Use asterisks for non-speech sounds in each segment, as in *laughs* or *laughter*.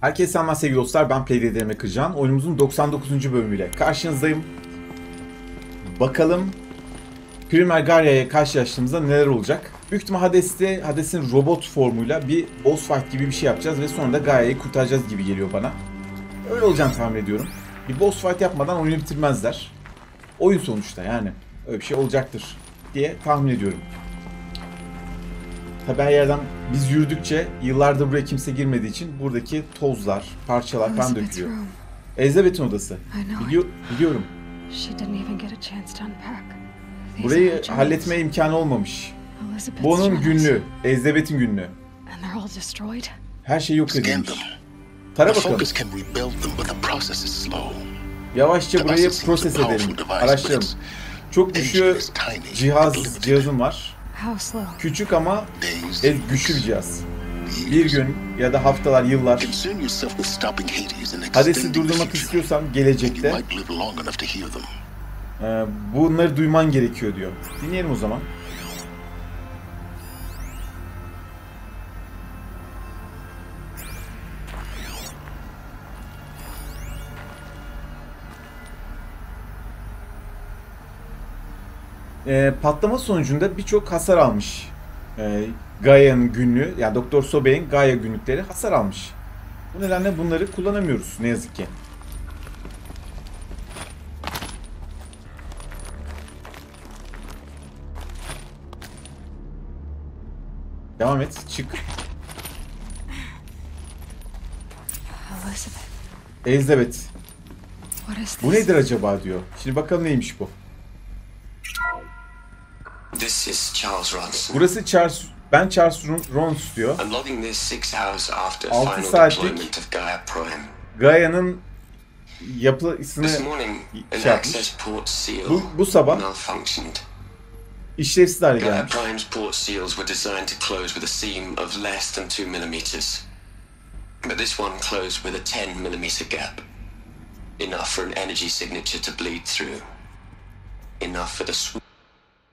Herkese selamlar sevgili dostlar. Ben Playdead'lerime Kırcan. Oyunumuzun 99. bölümüyle karşınızdayım. Bakalım Primer Garya'ya karşılaştığımızda neler olacak? Büyük ihtimal Hades'te, Hades'in robot formuyla bir boss fight gibi bir şey yapacağız ve sonra da Gaia'yı kurtaracağız gibi geliyor bana. Öyle olacağını tahmin ediyorum. Bir boss fight yapmadan oyunu bitirmezler. Oyun sonuçta yani. Öyle bir şey olacaktır diye tahmin ediyorum. Tabi her yerden biz yürüdükçe yıllardır buraya kimse girmediği için buradaki tozlar, parçalar falan dökülüyor. Elizabeth'in odası. Biliyor, biliyorum. She didn't even get a chance to unpack. These Burayı halletme imkanı olmamış. Bu onun günlüğü. Elizabeth'in günlüğü. Her şey yok edilmiş. Tara bakalım. Yavaşça burayı proses edelim. Araştıralım. Çok güçlü cihaz, cihazım var. Küçük ama el güçlü bir cihaz. Bir gün ya da haftalar, yıllar. Hades'i durdurmak istiyorsan gelecekte e, bunları duyman gerekiyor diyor. Dinleyelim o zaman. E, patlama sonucunda birçok hasar almış. E, Gaia'nın günlüğü, yani Doktor Sobe'nin Gaia günlükleri hasar almış. Bu nedenle bunları kullanamıyoruz ne yazık ki. Devam et, çık. Elizabeth, bu nedir acaba diyor. Şimdi bakalım neymiş bu. Charles Ronson. Burası Charles, ben Charles Ron- Rons diyor. I'm logging this six hours after Altı final saatlik- deployment of Gaia Prime. Gaia'nın yapısını This morning, an şey yapmış. access port seal Bu, bu sabah işlevsiz hale Gaia gelmiş. Prime's port seals were designed to close with a seam of less than 2 millimeters. But this one closed with a 10 millimeter gap. Enough for an energy signature to bleed through. Enough for the swoop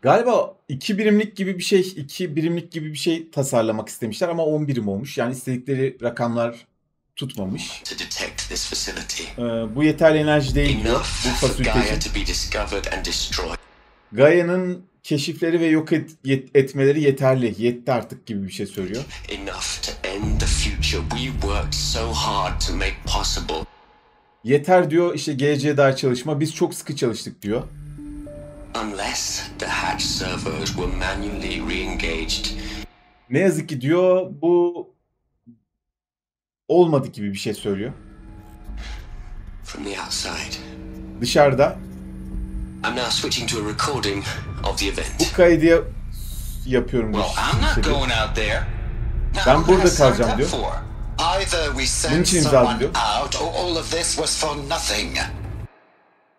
Galiba iki birimlik gibi bir şey, iki birimlik gibi bir şey tasarlamak istemişler ama 10 birim olmuş. Yani istedikleri rakamlar tutmamış. Ee, bu yeterli enerji değil diyor bu için. destroyed. Gaia'nın keşifleri ve yok et- yet- etmeleri yeterli. Yetti artık gibi bir şey söylüyor. So. Yeter diyor işte geleceğe dair çalışma. Biz çok sıkı çalıştık diyor. Unless the hatch servos were manually re-engaged. Ne yazık ki diyor bu olmadı gibi bir şey söylüyor. From the outside. Dışarıda I'm now switching to a recording of the event. bu kaydı yapıyorum. Well, I'm not İşte going out there. Ben burada kalacağım diyor. Bunun için imzaladım diyor. out, all of this was for nothing.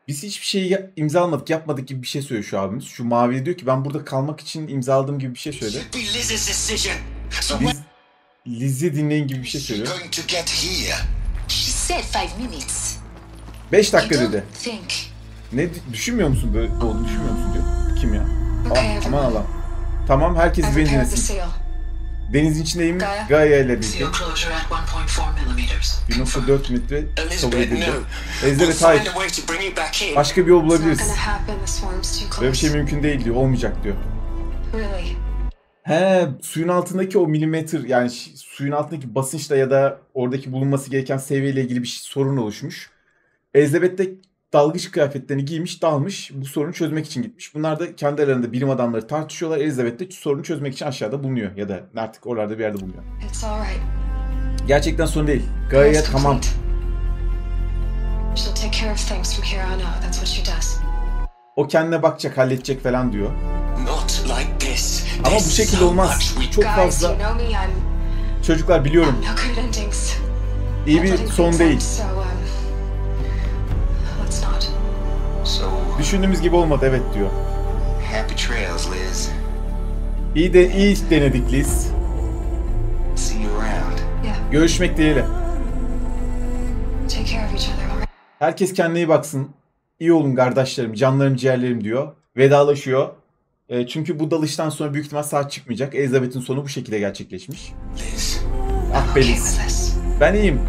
Biz hiçbir şey imzalamadık, yapmadık gibi bir şey söylüyor şu abimiz. Şu mavi diyor ki ben burada kalmak için imzaladığım gibi bir şey. So Biz Liz'i dinleyin gibi bir şey söylüyor. going to get here? She said five minutes. 5 You dakika dedi. think Ne düşünmüyor musun böyle olduğunu düşünmüyor musun diyor. Kim ya? Okay, Aa, aman. Allah'ım. Tamam herkes beni dinlesin. Denizin içindeyim Gaia? İle birlikte. seal closure at 1.4 millimeters. 1.4 metre kabul edildi. Elizabeth hayır. Başka bir yol bulabiliriz. Böyle bir şey mümkün değil diyor. Olmayacak diyor. He, suyun altındaki o milimetre yani suyun altındaki basınçla ya da oradaki bulunması gereken seviyeyle ilgili bir şey- sorun oluşmuş. Elizabeth de dalgıç kıyafetlerini giymiş, dalmış. Bu sorunu çözmek için gitmiş. Bunlar da kendi aralarında bilim adamları tartışıyorlar. Elizabeth de sorunu çözmek için aşağıda bulunuyor ya da artık oralarda bir yerde bulunuyor. It's all right. Gerçekten sorun değil. Gaia tamam. O kendine bakacak, halledecek falan diyor. Not like this. Ama bu şekilde so olmaz. Çok Guys, fazla you know çocuklar biliyorum. İyi bir son değil. So Düşündüğümüz gibi olmadı evet diyor. happy trails, Liz. İyi de iyi denedik Liz. See you around. Yeah. Görüşmek dileğiyle. Take care of each other. Herkes kendine iyi baksın. İyi olun kardeşlerim, canlarım, ciğerlerim diyor. Vedalaşıyor. E, çünkü bu dalıştan sonra büyük ihtimal saat çıkmayacak. Elizabeth'in sonu bu şekilde gerçekleşmiş. Liz. Ah be Liz. Ben iyiyim.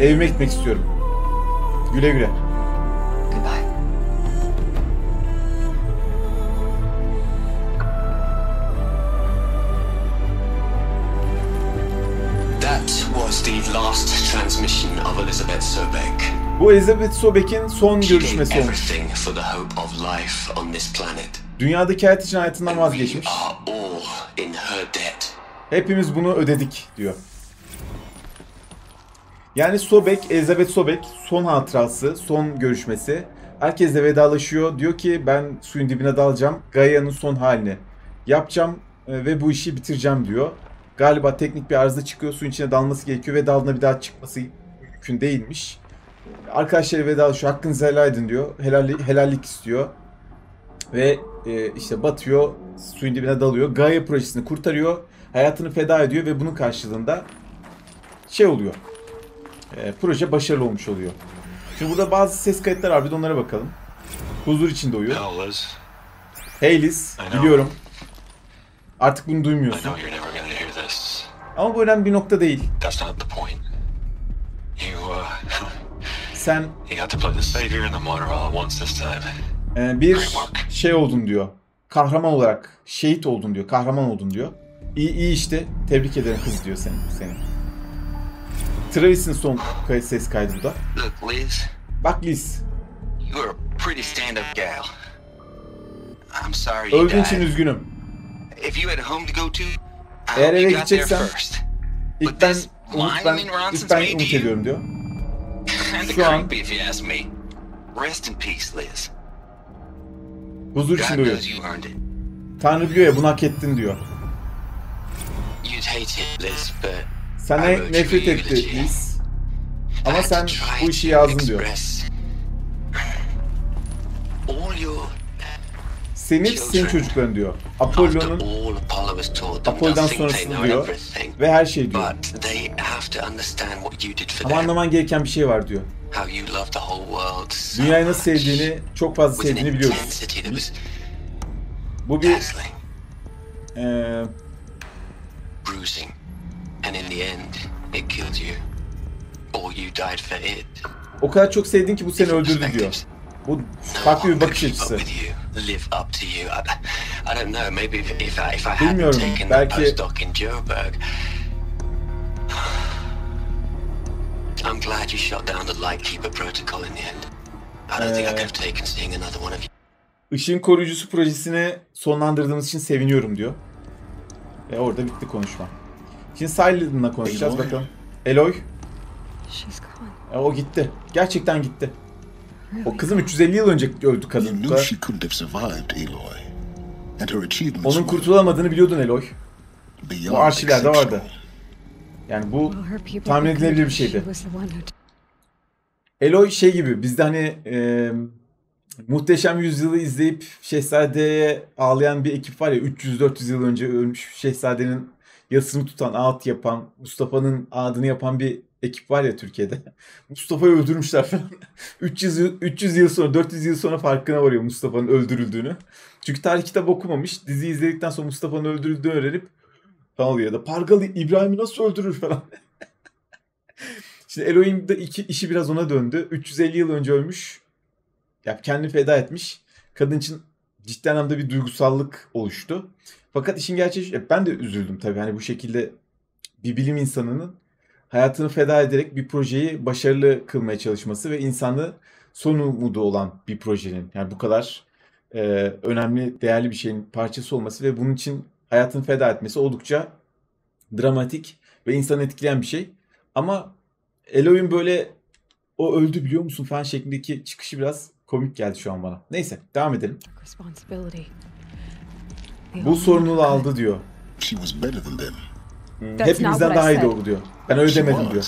Evime gitmek istiyorum. Güle güle. Of Elizabeth Sobek. Bu Elizabeth Sobek'in son görüşmesi olmuş. Dünyadaki hayat için hayatından vazgeçmiş. Hepimiz bunu ödedik diyor. Yani Sobek, Elizabeth Sobek son hatırası, son görüşmesi. Herkesle vedalaşıyor. Diyor ki ben suyun dibine dalacağım. Gaia'nın son halini yapacağım e, ve bu işi bitireceğim diyor. Galiba teknik bir arıza çıkıyor. Suyun içine dalması gerekiyor ve daldığında bir daha çıkması mümkün değilmiş. Arkadaşları vedalaşıyor. Hakkınızı helal edin diyor. Helallik, helallik istiyor. Ve e, işte batıyor. Suyun dibine dalıyor. Gaia projesini kurtarıyor hayatını feda ediyor ve bunun karşılığında şey oluyor. E, proje başarılı olmuş oluyor. Şimdi burada bazı ses kayıtları var. Bir de onlara bakalım. Huzur içinde uyuyor. Hey Liz, biliyorum. Artık bunu duymuyorsun. Ama bu önemli bir nokta değil. Time. e, bir şey oldun diyor. Kahraman olarak şehit oldun diyor. Kahraman oldun diyor. İyi, iyi işte. Tebrik ederim kız diyor seni. seni. Travis'in son ses kaydı bu da. Look, Liz, Bak Liz. you're a pretty stand-up gal. I'm sorry you Öldüğün için üzgünüm. If you had a home to go to, I Eğer eve gideceksen-. İlk ben line ben, ilk ben umut ediyorum diyor. Şu an- creepy if you ask me. Rest in peace, Liz. Huzur God içinde uyuyor. knows you earned it. Tanrı biliyor ya bunu hak ettin diyor. You'd hate it, Liz, but Sana nefret etti. Liz. Ama sen bu işi yazdın diyor. your Senin senin çocukların diyor. Apollo'nun Apollo'dan they'll think sonrası they know diyor. ve her şey diyor. Ama anlaman gereken bir şey var diyor. Dünyayı nasıl sevdiğini, çok fazla sevdiğini biliyoruz. Bu bir eee, bruising. And in the end, it killed you. Or you died for it. o kadar çok sevdin ki bu seni öldürdü diyor. Bu farklı bir bakış açısı. up with you, live up to you. *laughs* I, don't know. Maybe if, if I if I hadn't taken belki- that postdoc in Joburg, I'm glad you shut down the Lightkeeper protocol in the end. I don't think I could have taken seeing another one of you. Işığın koruyucusu projesini sonlandırdığımız için seviniyorum diyor. Ve orada bitti konuşma. Şimdi Silent'la konuşacağız Eloy. bakalım. Eloy, She's gone. e, o gitti. Gerçekten gitti. O kızım 350 yıl önce öldü You kadın. knew she couldn't have survived Aloy. And her achievements Onun kurtulamadığını biliyordun Eloy. Bu arşivlerde vardı. Yani bu tahmin edilebilir bir şeydi. Eloy şey gibi bizde hani e, Muhteşem Yüzyıl'ı izleyip Şehzade'ye ağlayan bir ekip var ya 300-400 yıl önce ölmüş Şehzade'nin yasını tutan, ağıt yapan, Mustafa'nın ağıdını yapan bir ekip var ya Türkiye'de. *laughs* Mustafa'yı öldürmüşler falan. *laughs* 300 yıl, 300 yıl sonra, 400 yıl sonra farkına varıyor Mustafa'nın öldürüldüğünü. Çünkü tarih kitabı okumamış. Diziyi izledikten sonra Mustafa'nın öldürüldüğünü öğrenip falan oluyor. Ya da Pargalı İbrahim'i nasıl öldürür falan. *laughs* Şimdi Elohim de iki, işi biraz ona döndü. 350 yıl önce ölmüş. Ya kendini feda etmiş. Kadın için ciddi anlamda bir duygusallık oluştu. Fakat işin gerçeği ben de üzüldüm tabii. Hani bu şekilde bir bilim insanının hayatını feda ederek bir projeyi başarılı kılmaya çalışması ve insanı son umudu olan bir projenin yani bu kadar e, önemli, değerli bir şeyin parçası olması ve bunun için hayatını feda etmesi oldukça dramatik ve insanı etkileyen bir şey. Ama Elohim böyle o öldü biliyor musun falan şeklindeki çıkışı biraz komik geldi şu an bana. Neyse devam edelim. Bu sorumluluğu aldı diyor. She was better than them. That's not Hepimizden daha iyi doğru diyor. Ben öyle demedim diyor.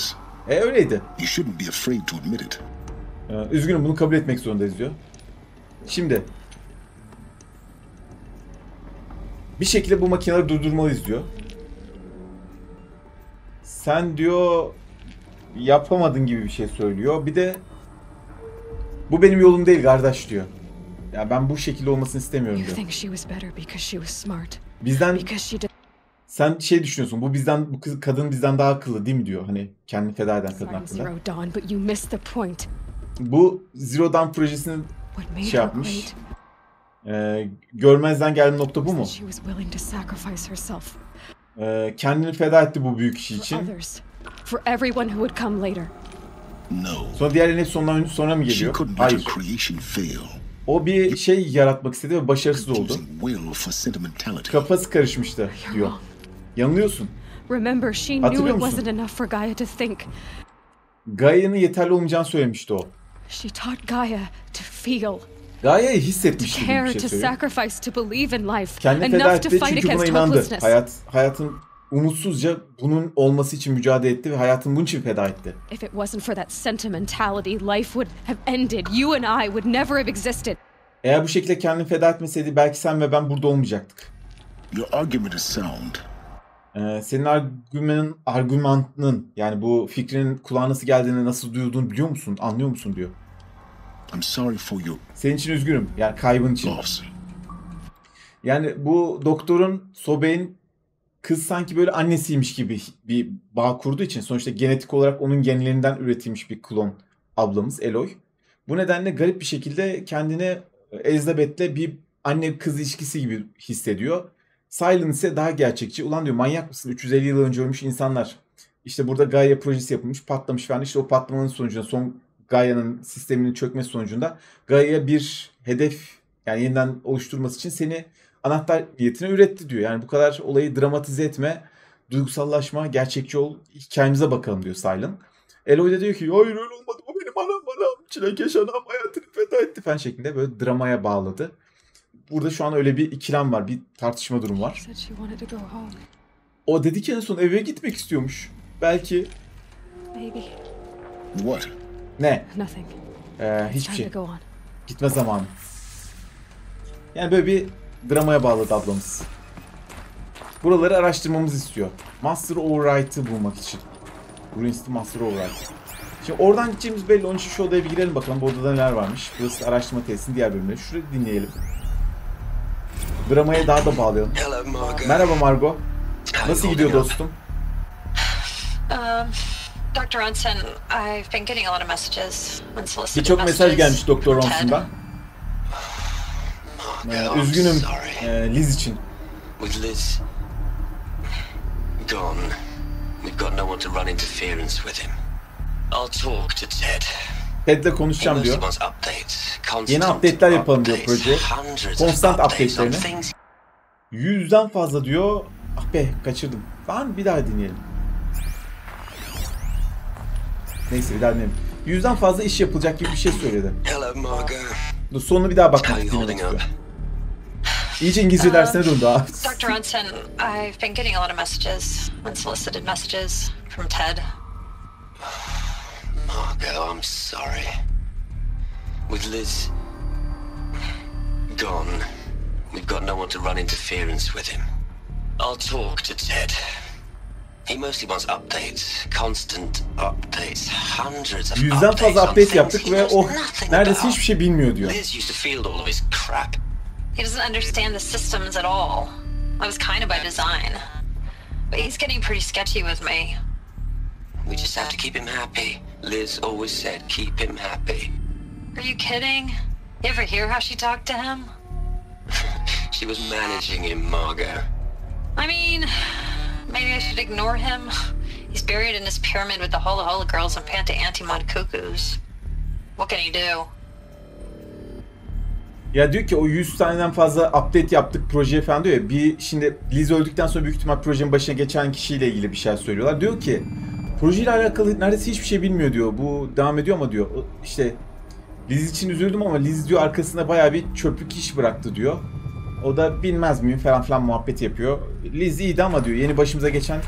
E öyleydi. You shouldn't be afraid to admit it. Ee, üzgünüm bunu kabul etmek zorundayız diyor. Şimdi bir şekilde bu makineleri durdurmalıyız diyor. Sen diyor yapamadın gibi bir şey söylüyor. Bir de bu benim yolum değil kardeş diyor. Ya ben bu şekilde olmasını istemiyorum diyor. Bizden. Sen şey düşünüyorsun bu bizden bu kız, kadın bizden daha akıllı değil mi diyor hani kendini feda eden kadın hakkında. Zero Dawn, but you missed the point. Bu Zero Dawn projesinin şey yapmış. great e, görmezden geldiği nokta bu mu? that she was willing to sacrifice herself E, kendini feda etti bu büyük işi for için. others, for everyone who would come later. No. Sonra diğerlerinin hepsi ondan sonra mı geliyor? Hayır. O bir şey yaratmak istedi ve başarısız oldu. Kafası karışmıştı diyor. Yanılıyorsun. Remember, she knew it wasn't enough for Gaia to think. Gaia'nın yeterli olmayacağını söylemişti o. She taught Gaia to feel, Gaia'yı to hissetmişti gibi care, bir to şey söylüyor. sacrifice, to believe in life, Kendini feda enough to etti çünkü buna inandı. Hayat, hayatın umutsuzca bunun olması için mücadele etti ve hayatını bunun için feda etti. If it wasn't for that sentimentality, life would have ended. You and I would never have existed. Eğer bu şekilde kendini feda etmeseydi belki sen ve ben burada olmayacaktık. Your argument is sound. Ee, senin argümanın, argümanının yani bu fikrinin kulağa nasıl geldiğini nasıl duyulduğunu biliyor musun? Anlıyor musun diyor. I'm sorry for your Senin için üzgünüm. Yani kaybın için. loss. Yani bu doktorun Sobe'in kız sanki böyle annesiymiş gibi bir bağ kurduğu için sonuçta genetik olarak onun genlerinden üretilmiş bir klon ablamız Eloy. Bu nedenle garip bir şekilde kendini Elizabeth'le bir anne kız ilişkisi gibi hissediyor. Silent ise daha gerçekçi. Ulan diyor manyak mısın? 350 yıl önce ölmüş insanlar. İşte burada Gaia projesi yapılmış, patlamış falan. İşte o patlamanın sonucunda son Gaia'nın sisteminin çökmesi sonucunda Gaia bir hedef yani yeniden oluşturması için seni anahtar niyetine üretti diyor. Yani bu kadar olayı dramatize etme, duygusallaşma, gerçekçi ol, hikayemize bakalım diyor Silent. Eloy da diyor ki hayır öyle olmadı o benim anam anam çilekeş anam hayatını feda etti falan şeklinde böyle dramaya bağladı. Burada şu an öyle bir ikilem var, bir tartışma durumu She var. O dedi ki en son eve gitmek istiyormuş. Belki What? ne? nothing. Ee, hiçbir şey. Gitme zamanı. Yani böyle bir dramaya bağladı ablamız. Buraları araştırmamız istiyor. Master Overright'ı bulmak için. Ruins'te Master Overright. Şimdi oradan gideceğimiz belli. Onun için şu odaya bir girelim bakalım. Bu odada neler varmış. Burası araştırma tesisinin diğer bölümleri. Şurayı dinleyelim. Dramaya daha da bağlayalım. Hello, Margot. Merhaba Margot. How Nasıl gidiyor dostum? Um, Dr. Ronson, I've been getting a lot of messages, unsolicited Birçok mesaj messages gelmiş Doktor. Ronson'dan. Ee, üzgünüm sorry. e, Liz için. With Liz gone, we've got no one to run interference with him. I'll talk to Ted. Ted'le konuşacağım diyor. Yeni update'ler yapalım diyor hundreds Konstant things Yüzden fazla diyor. Ah be kaçırdım. Tamam bir daha dinleyelim. Neyse bir daha dinleyelim. Yüzden fazla iş yapılacak gibi bir şey söyledi. Hello. Dur sonunu bir daha bakmak dinlemek istiyor. İyice İngilizce dersine döndü ha. Dr. Ronson, I've been getting a lot of messages, unsolicited messages from Ted. Margot, I'm sorry. With Liz gone, we've got no one to run interference with him. I'll talk to Ted. He mostly wants updates, constant updates, hundreds of Yüzden updates fazla on update things yaptık he ve knows o nothing neredeyse about. hiçbir şey bilmiyor diyor. Liz used to field all of his crap. He doesn't understand the systems at all. That was kind of by design. But he's getting pretty sketchy with me. We just have to keep him happy. Liz always said, keep him happy. Are you kidding? You ever hear how she talked to him? *laughs* She was managing him, Margot. I mean, maybe I should ignore him. He's buried in his pyramid with the Hola Hola girls and Panta Antimod cuckoos. What can he do? Ya diyor ki o 100 taneden fazla update yaptık projeye falan diyor ya. Bir şimdi Liz öldükten sonra büyük ihtimal projenin başına geçen kişiyle ilgili bir şey söylüyorlar. Diyor ki projeyle alakalı neredeyse hiçbir şey bilmiyor diyor. Bu devam ediyor ama diyor. işte Liz için üzüldüm ama Liz diyor arkasında bayağı bir çöplük iş bıraktı diyor. O da bilmez miyim falan filan muhabbet yapıyor. Liz iyiydi ama diyor yeni başımıza geçen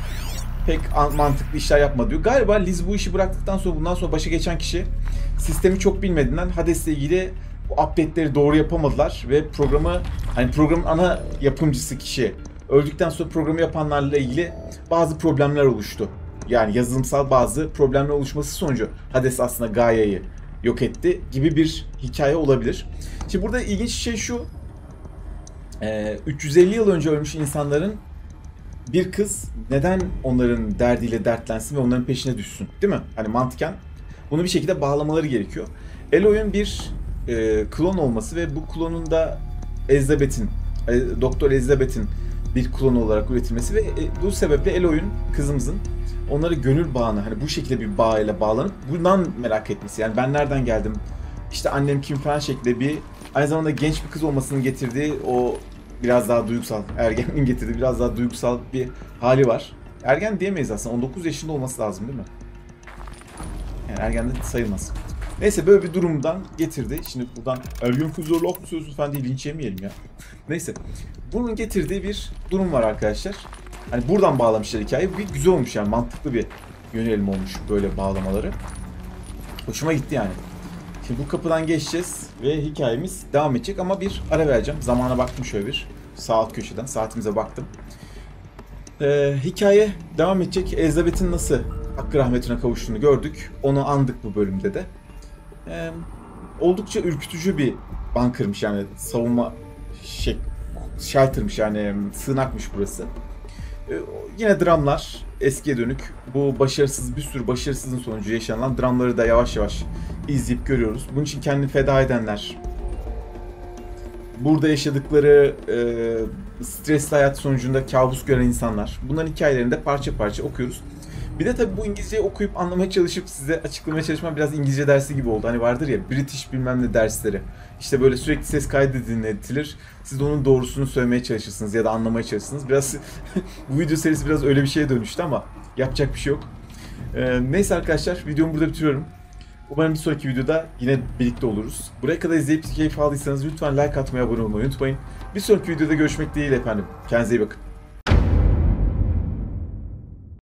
pek an- mantıklı işler yapmadı diyor. Galiba Liz bu işi bıraktıktan sonra bundan sonra başa geçen kişi sistemi çok bilmediğinden Hades'le ilgili bu update'leri doğru yapamadılar ve programı hani programın ana yapımcısı kişi öldükten sonra programı yapanlarla ilgili bazı problemler oluştu. Yani yazılımsal bazı problemler oluşması sonucu Hades aslında Gaia'yı yok etti gibi bir hikaye olabilir. Şimdi burada ilginç şey şu. Ee, 350 yıl önce ölmüş insanların bir kız neden onların derdiyle dertlensin ve onların peşine düşsün değil mi? Hani mantıken bunu bir şekilde bağlamaları gerekiyor. Eloy'un bir e, klon olması ve bu klonun da Elizabeth'in, e, Doktor Elizabeth'in bir klon olarak üretilmesi ve e, bu sebeple Eloy'un kızımızın onları gönül bağına hani bu şekilde bir bağ ile bağlanıp bundan merak etmesi. Yani ben nereden geldim? İşte annem kim falan şeklinde bir aynı zamanda genç bir kız olmasının getirdiği o biraz daha duygusal, ergenliğin getirdiği biraz daha duygusal bir hali var. Ergen diyemeyiz aslında. 19 yaşında olması lazım değil mi? Yani ergen de sayılmaz. Neyse böyle bir durumdan getirdi. Şimdi buradan ergen laf mı söylüyorsun falan diye linç yemeyelim ya. *laughs* Neyse. Bunun getirdiği bir durum var arkadaşlar. Hani buradan bağlamışlar hikayeyi. Bir güzel olmuş yani mantıklı bir yönelim olmuş böyle bağlamaları. Hoşuma gitti yani. Şimdi bu kapıdan geçeceğiz ve hikayemiz devam edecek ama bir ara vereceğim. Zamana baktım şöyle bir. Sağ alt köşeden saatimize baktım. Ee, hikaye devam edecek. Elizabeth'in nasıl hakkı rahmetine kavuştuğunu gördük. Onu andık bu bölümde de. Ee, oldukça ürkütücü bir bunkermış yani savunma şey, shelter'mış yani sığınakmış burası. Ee, yine dramlar eskiye dönük. Bu başarısız bir sürü başarısızın sonucu yaşanılan dramları da yavaş yavaş izleyip görüyoruz. Bunun için kendini feda edenler, burada yaşadıkları e, stresli hayat sonucunda kabus gören insanlar. Bunların hikayelerini de parça parça okuyoruz. Bir de tabii bu İngilizceyi okuyup anlamaya çalışıp size açıklamaya çalışmam biraz İngilizce dersi gibi oldu. Hani vardır ya British bilmem ne dersleri. İşte böyle sürekli ses kaydı dinletilir. Siz de onun doğrusunu söylemeye çalışırsınız ya da anlamaya çalışırsınız. Biraz *laughs* bu video serisi biraz öyle bir şeye dönüştü ama yapacak bir şey yok. Ee, neyse arkadaşlar videomu burada bitiriyorum. Umarım bir sonraki videoda yine birlikte oluruz. Buraya kadar izleyip keyif aldıysanız lütfen like atmayı, abone olmayı unutmayın. Bir sonraki videoda görüşmek dileğiyle efendim. Kendinize iyi bakın.